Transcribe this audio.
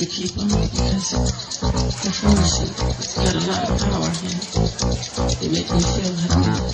to keep on because the pharmacy got a lot of power and They make me feel happy.